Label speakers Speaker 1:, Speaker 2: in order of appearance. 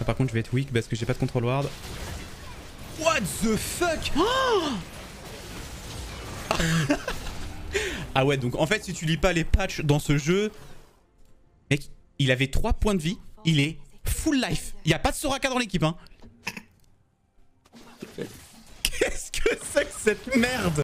Speaker 1: Ah, par contre je vais être weak parce que j'ai pas de control ward. What the fuck? Oh ah ouais, donc en fait, si tu lis pas les patchs dans ce jeu, mec, il avait 3 points de vie, il est full life. Il y a pas de Soraka dans l'équipe, hein. Qu'est-ce que c'est que cette merde?